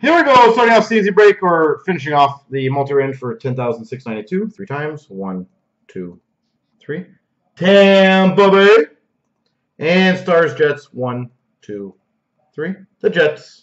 Here we go, starting off CNC break or finishing off the multi-range for 10,692. Three times. One, two, three. Tampa Bay. And Stars Jets. One, two, three. The Jets.